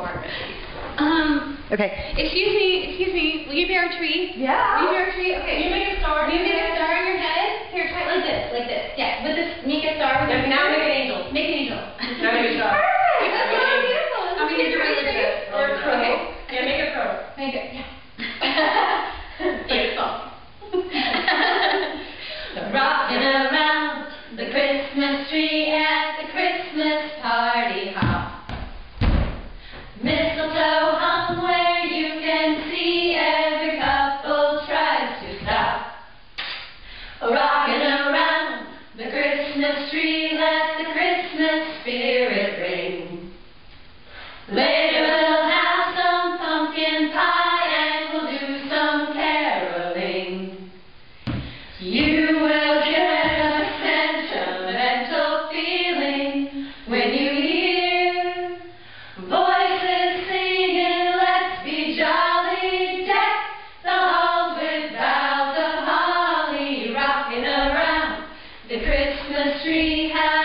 perform. Um, Okay. excuse me, excuse me, will you be our tree? Yeah. Will you be our tree? Okay. You make a star. Will you make a star in your head? Here, try it like this, like this. Yeah, with this, make a star with your Now rocking around the Christmas tree. The Christmas tree has